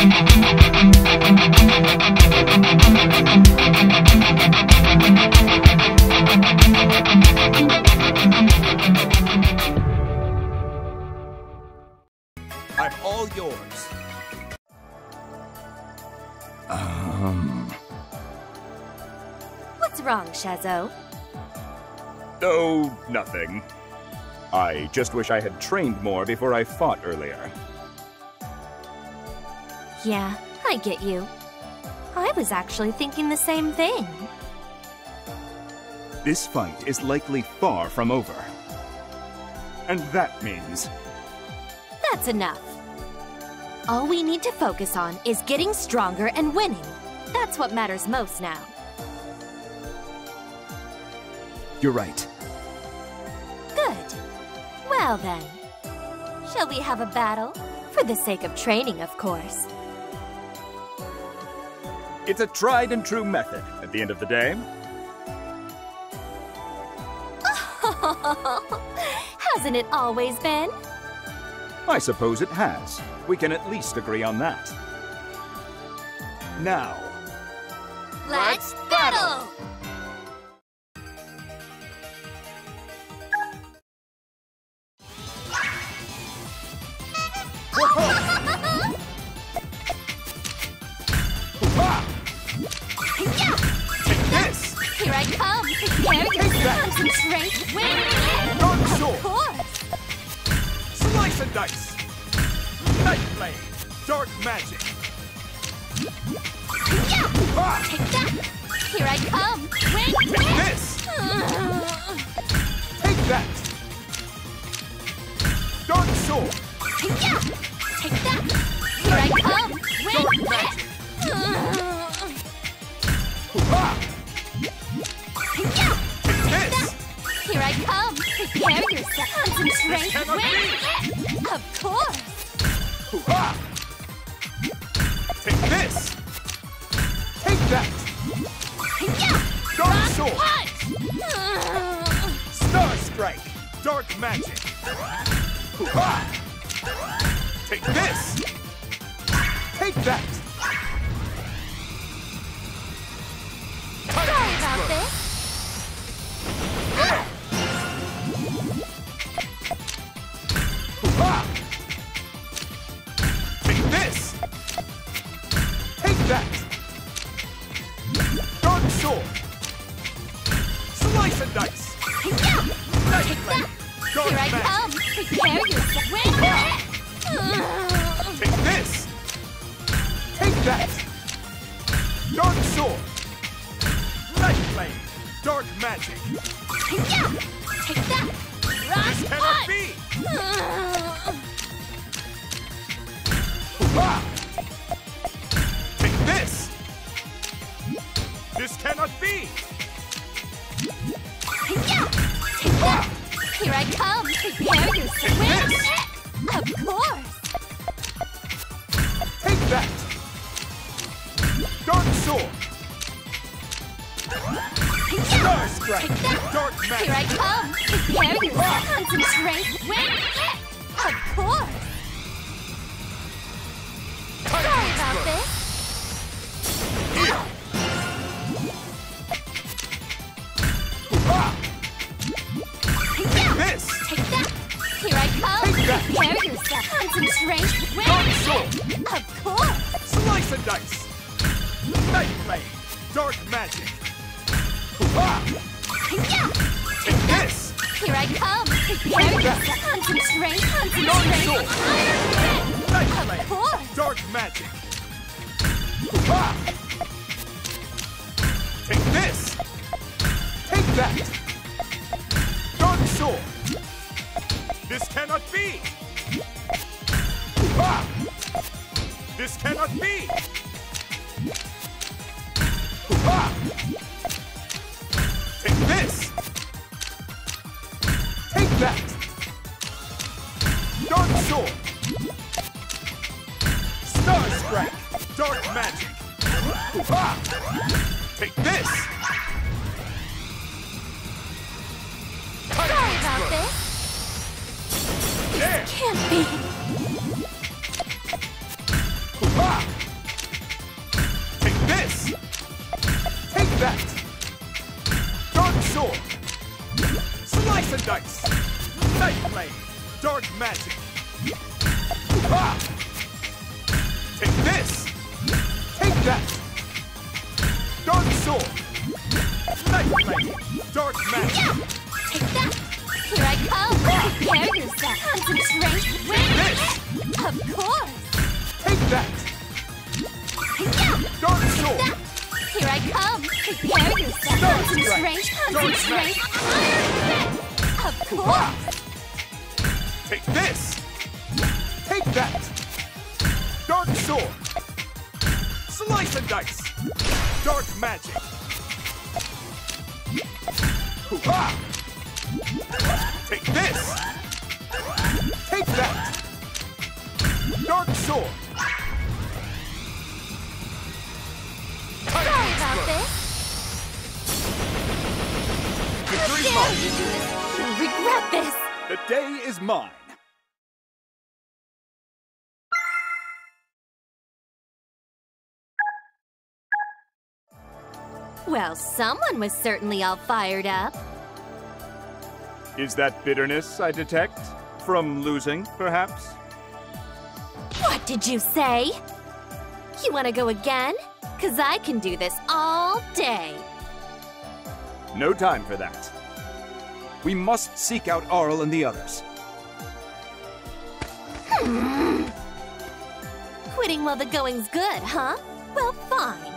I'm all yours. Um. What's wrong, Schezo? Oh, nothing. I just wish I had trained more before I fought earlier. Yeah, I get you. I was actually thinking the same thing. This fight is likely far from over. And that means That's enough. All we need to focus on is getting stronger and winning. That's what matters most now. you're right. Good. Well then, shall we have a battle? For the sake of training, of course. It's a tried and true method at the end of the day. Hasn't it always been? I suppose it has. We can at least agree on that. Now, Let's battle! Dice! Night Blade! Dark Magic! Ah! Take that! Here I come! Win! Take Win! this! Take that! Dark Sword! Take that! Here I come! I come! Um, prepare yourself! Concentrate! Win! Of course! Take this! Take that! Dark Sword! Punch! Star Strike! Dark Magic! Take this! Take that! Dark Sword! Slice and dice! Take this! Take that! Dark Sword! Night Blade! Dark Magic! Take that! This Rock cannot punch! be! Prepare yourself! Concentrate! Win! Of course! Sorry about this. This! Take that! Here I come! Take that. Prepare yourself! Concentrate! Win! Dark Sword! Of course! Slice and dice! Night Blade! Dark Magic! Ah! Take this! Here I come! Take that. yourself! Concentrate! Dark Concentrate! Iron Fist! Of Dark Magic! Ah! Take this! Take that! Dark Sword! This cannot be! Ah! This cannot be! Ah! Take this! back. Dark Sword. Star Strike. Dark Magic. Ha! Take this! Sorry about this. There. This can't be. Ha! Take this! Take that! Dark Sword. Slice and dice! Night blade! Dark magic! Ah! Take this! Take that! Dark sword! Night blade! Dark magic! Yeah. Take that! Here I come! Prepare yourself! Concentrate! Wait! This! Of course! Take that! Yeah. Dark sword! Here I come! Prepare yourself! Dark Concentrate! Concentrate! Iron fist! Of course! Take this! Take that! Dark sword! Slice and dice! Dark magic! Hoo-ha! Take this! Take that! Dark sword! Sorry about this! Victory's Dare mine! you do this! You'll regret this! The day is mine! Well, someone was certainly all fired up. Is that bitterness I detect? From losing, perhaps? What did you say? You want to go again? Cause I can do this all day. No time for that. We must seek out Arle and the others. Hmm. Quitting while the going's good, huh? Well, fine.